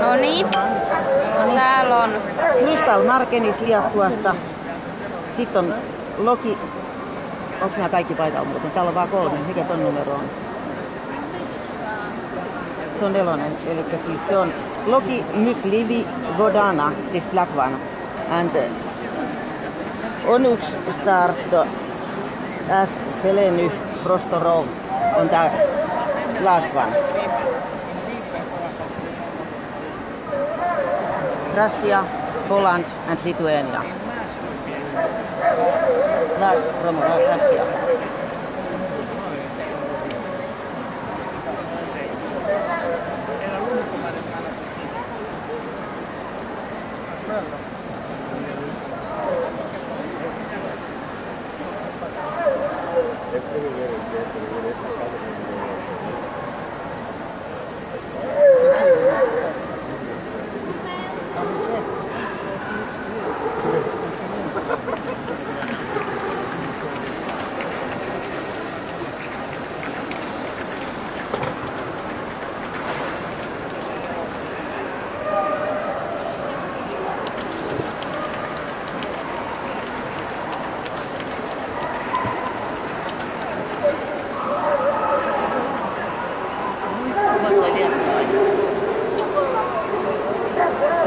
No niin. Täällä on. Crystal Markenis Liattuasta. Sitten on Loki. Onko nämä kaikki paikalla muuten? Täällä on vaan kolme. Mikä ton numero on? Se on nelonen. Eli siis se on Loki Myslivi Vodana, this black one. And uh, Onyx Start as Seleny Prostorov on tää last one. Russia, Poland and Lithuania. Last from Russia.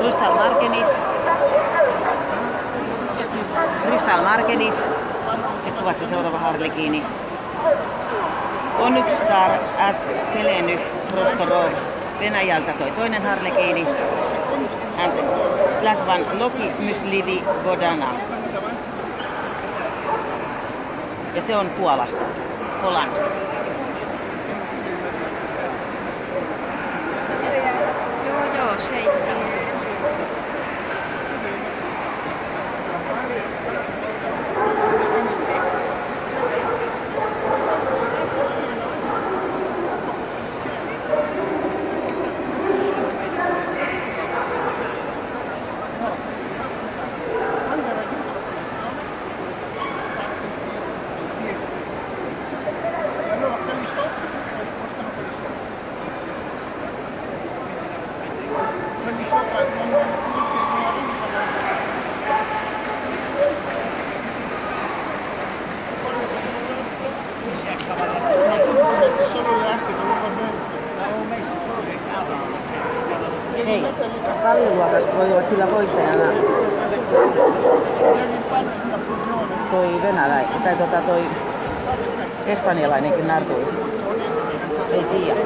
Crystal Markenis. Crystal Markenis. Sitten kuvassa seuraava harlekiini. Onyxstar S. Seleny Prostorov. Venäjältä toi toinen harlekiini. And Black One Loki Myslivi Vodana. Ja se on Puolasta. Poland. Joo, joo, seitsemän. Hei, kaljaluokasta voi olla kyllä voittajana toi venäläinen, tai tota toi espanjalainenkin nartuisi. Ei tiedä.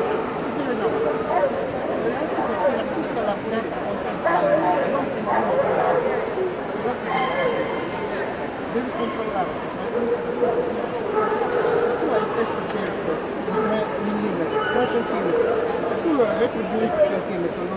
Hai 3 mm, 3 cm. Tu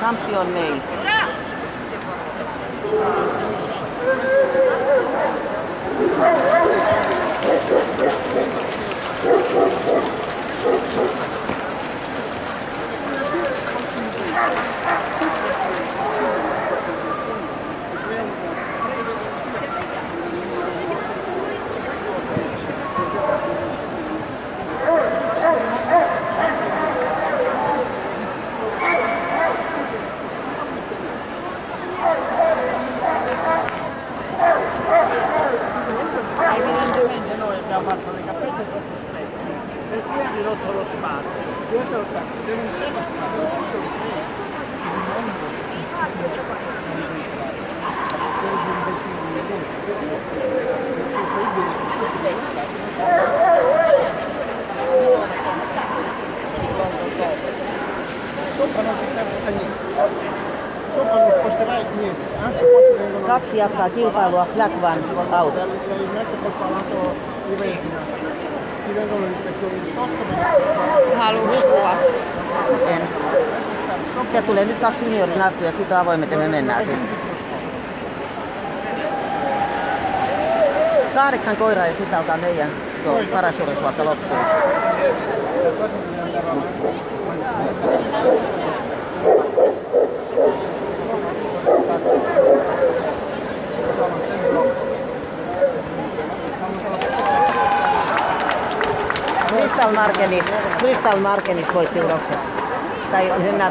Champion Nails. Kaksi jatkaa kilpailua Black Van auto. Haluatko kuvat? En. Se tulee nyt kaksi junioriin ja sitä avoimet ja me mennään sitten. Kahdeksan koiraa ja sitten alkaa meidän tuo parasurisuolta loppuun. Crystal Markenis, Crystal Markenis voitti uroksen. Tai sen nää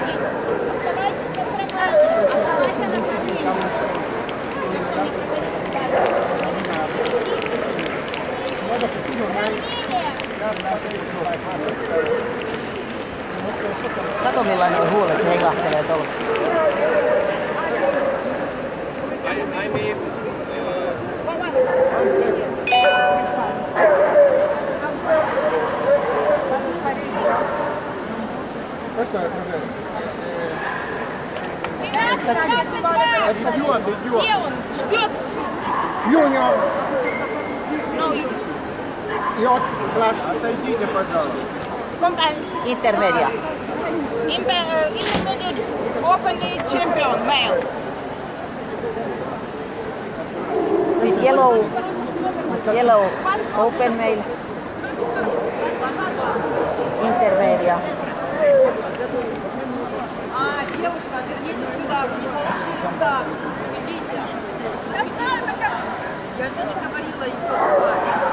Guarda che tu non hai... Kato millainen huulet heilahtelee tuolla. Questo è È più di più. Ждет. Junior. Yacht класс. Отойдите, пожалуйста. Intermedia. Intermediate Openly Champion Male. Nyt yellow, yellow open meillä. Intermedia. А, девушка, верните сюда, вы не получили так. Идите. Я знаю, так я же не говорила ее Sorry.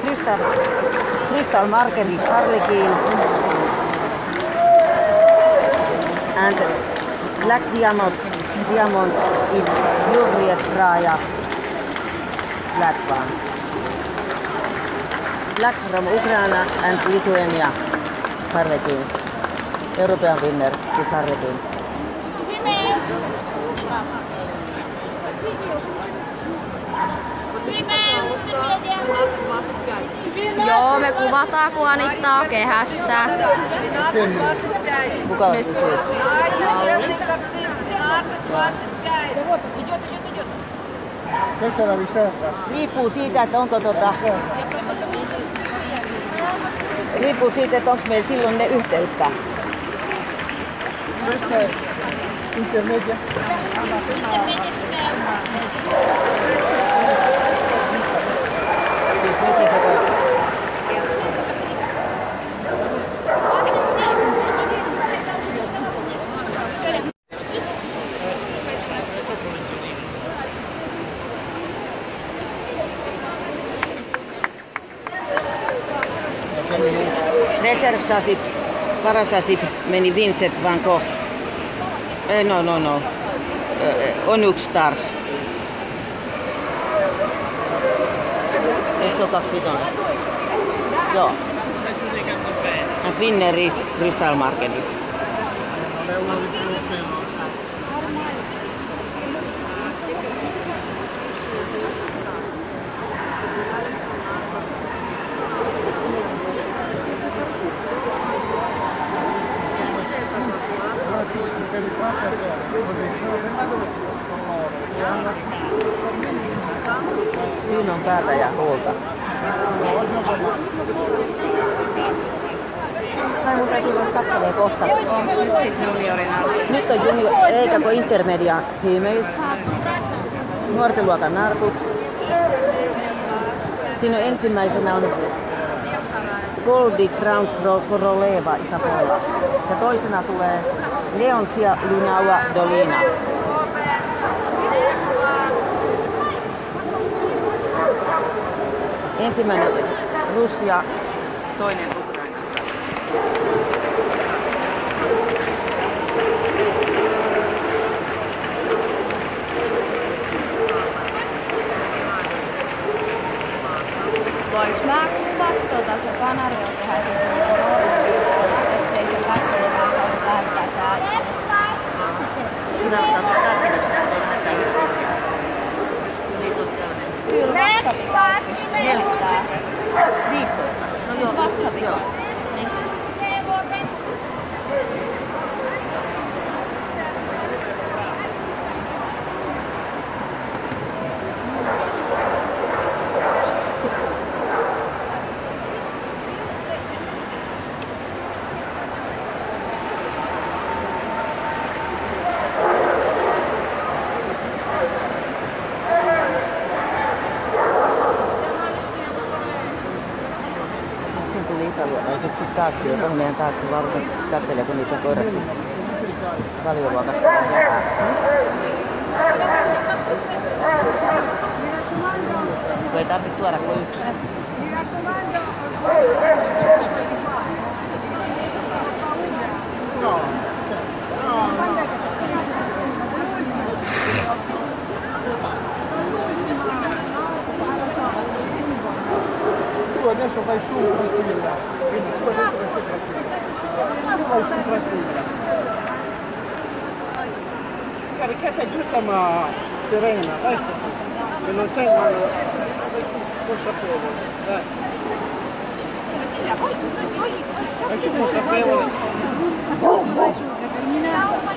Crystal, Crystal Markenis Harlequin. And Black Diamond, Diamond it's Julius Raja. Black one. Black from Ukraine and Lithuania. Harlequin. European winner. Female, intermediate. Joo, me kuvataan kun Anitta on kehässä. Kuka Nyt. riserva. Riippuu siitä, että onko tota... Riippuu siitä, että onko meillä silloin ne yhteyttä. È intermedia. Siis nekin se voi... Reserve-sasip, parasasip meni Vincent van Gogh. Eh, no, no, no. Eh, Onyx Stars. Eikö se ole 25? Joo. And winner kohta. Onks nyt sit juniorin alla? Nyt on junior, eikä kun intermedia females. Nuorten luokan nartut. Siinä on ensimmäisenä on Goldi Crown Coroleva Isabella. Ja toisena tulee Leoncia Lunaua Dolina. Ensimmäinen Russia, toinen Ukrainasta. Voinko mä kuvata tuota se kanario tehdä sitten normaalilla, ettei se katsoja vaan saa se ääni. Sinä otat tärkeänä sitä näitä Kyllä WhatsAppin kautta pystyy lähettää. 15. No Nyt joo. Niin. taksi, joku meidän taksi varten kättelee, kun niitä koiraksi salioruokasta Kun ei tarvitse tuoda kuin yksi. tranquilla, quindi tu adesso resti tranquilla, tu vai su tranquilla. La ricetta giusta ma serena, ecco, che non c'è ma consapevole, dai. E tu consapevole? Determinato.